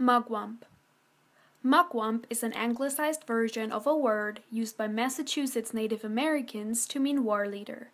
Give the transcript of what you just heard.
Mugwump. Mugwump is an anglicized version of a word used by Massachusetts Native Americans to mean war leader.